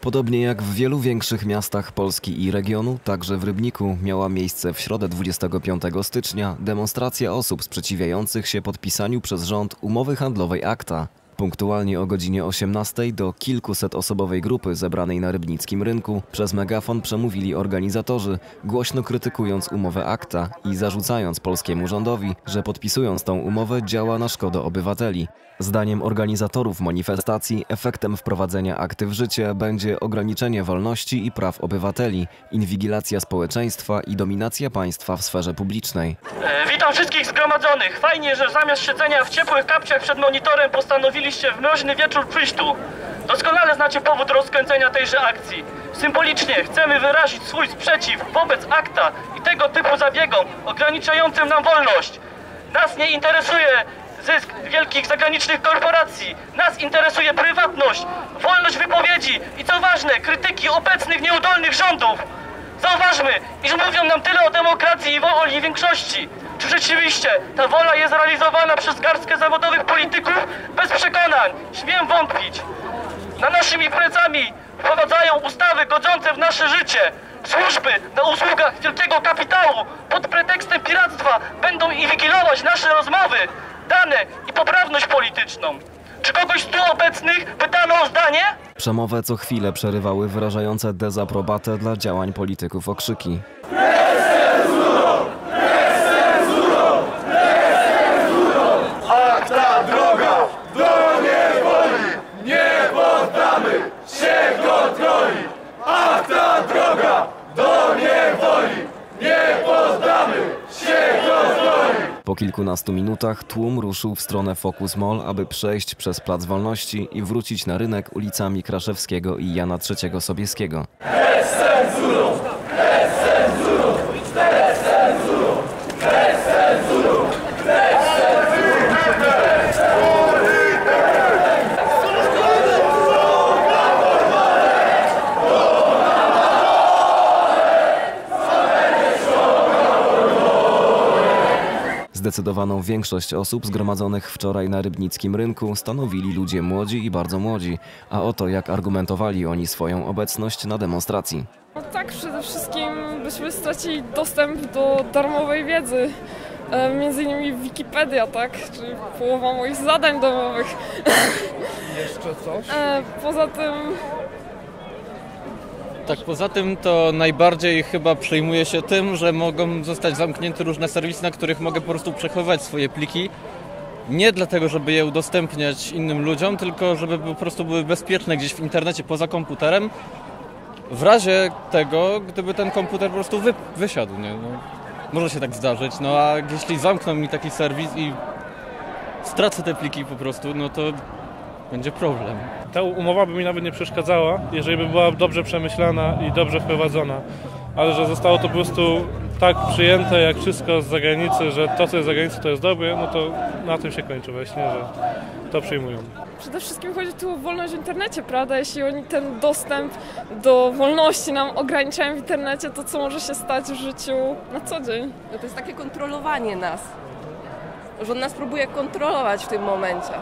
Podobnie jak w wielu większych miastach Polski i regionu, także w Rybniku miała miejsce w środę 25 stycznia demonstracja osób sprzeciwiających się podpisaniu przez rząd umowy handlowej ACTA. Punktualnie o godzinie 18 do kilkuset osobowej grupy zebranej na rybnickim rynku przez megafon przemówili organizatorzy, głośno krytykując umowę ACTA i zarzucając polskiemu rządowi, że podpisując tą umowę działa na szkodę obywateli. Zdaniem organizatorów manifestacji efektem wprowadzenia akty w życie będzie ograniczenie wolności i praw obywateli, inwigilacja społeczeństwa i dominacja państwa w sferze publicznej. E, Witam wszystkich zgromadzonych. Fajnie, że zamiast siedzenia w ciepłych kapciach przed monitorem postanowiliście w mroźny wieczór przyjść tu. Doskonale znacie powód rozkręcenia tejże akcji. Symbolicznie chcemy wyrazić swój sprzeciw wobec akta i tego typu zabiegom ograniczającym nam wolność. Nas nie interesuje zysk wielkich zagranicznych korporacji. Nas interesuje prywatność, wolność wypowiedzi i co ważne, krytyki obecnych nieudolnych rządów. Zauważmy, iż mówią nam tyle o demokracji i woli większości. Czy rzeczywiście ta wola jest realizowana przez garstkę zawodowych polityków? Bez przekonań, śmiem wątpić. Na naszymi plecami wprowadzają ustawy godzące w nasze życie. Służby na usługach wielkiego kapitału pod pretekstem piractwa będą inwigilować nasze rozmowy, dane i poprawność polityczną. Czy kogoś tu obecnych pytano o zdanie? Przemowę co chwilę przerywały wyrażające dezaprobatę dla działań polityków okrzyki. Ta droga do niewoli nie poddamy się kontroli. A ta droga do niewoli nie poddamy się kontroli. Po kilkunastu minutach tłum ruszył w stronę Focus Mall, aby przejść przez Plac Wolności i wrócić na rynek ulicami Kraszewskiego i Jana III Sobieskiego. Zdecydowaną większość osób zgromadzonych wczoraj na rybnickim rynku stanowili ludzie młodzi i bardzo młodzi, a oto jak argumentowali oni swoją obecność na demonstracji. No tak, przede wszystkim byśmy stracili dostęp do darmowej wiedzy. E, Między innymi Wikipedia, tak? Czyli połowa moich zadań domowych. Jeszcze coś? E, Poza tym Tak, poza tym to najbardziej chyba przejmuję się tym, że mogą zostać zamknięte różne serwisy, na których mogę po prostu przechowywać swoje pliki. Nie dlatego, żeby je udostępniać innym ludziom, tylko żeby po prostu były bezpieczne gdzieś w internecie poza komputerem. W razie tego, gdyby ten komputer po prostu wy, wysiadł, nie? No, może się tak zdarzyć, no a jeśli zamkną mi taki serwis i stracę te pliki po prostu, no to będzie problem. ta umowa by mi nawet nie przeszkadzała, jeżeli by była dobrze przemyślana i dobrze wprowadzona. Ale że zostało to po prostu tak przyjęte jak wszystko z zagranicy, że to co jest z zagranicy to jest dobre, no to na tym się kończy właśnie, że to przyjmują. przede wszystkim chodzi tu o wolność w internecie, prawda? Jeśli oni ten dostęp do wolności nam ograniczają w internecie, to co może się stać w życiu na co dzień? No to jest takie kontrolowanie nas. Że on nas próbuje kontrolować w tym momencie.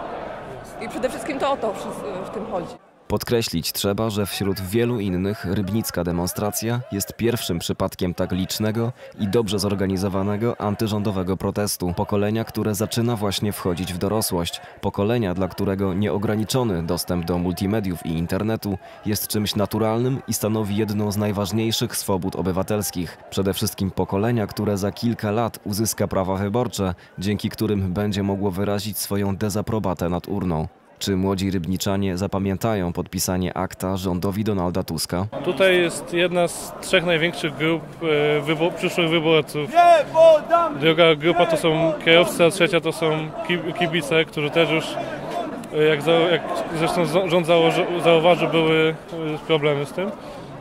I przede wszystkim to o to w- tym chodzi. Podkreślić trzeba, że wśród wielu innych rybnicka demonstracja jest pierwszym przypadkiem tak licznego i dobrze zorganizowanego antyrządowego protestu. Pokolenia, które zaczyna właśnie wchodzić w dorosłość. Pokolenia, dla którego nieograniczony dostęp do multimediów i internetu jest czymś naturalnym i stanowi jedną z najważniejszych swobód obywatelskich. Przede wszystkim pokolenia, które za kilka lat uzyska prawa wyborcze, dzięki którym będzie mogło wyrazić swoją dezaprobatę nad urną. Czy młodzi rybniczanie zapamiętają podpisanie akta rządowi Donalda Tuska? Tutaj jest jedna z trzech największych grup e, wybo- przyszłych wyborców. Druga grupa to są kierowcy, a trzecia to są ki- kibice, którzy też już, e, jak, za, jak zresztą rząd zauważył, były e, problemy z tym.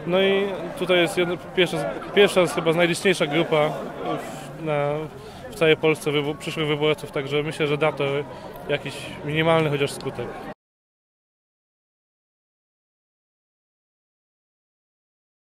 No i tutaj jest jedna, pierwsza, pierwsza chyba najliczniejsza grupa w, na, w całej Polsce wybo- przyszłych wyborców, także myślę, że da to jakiś minimalny chociaż skutek.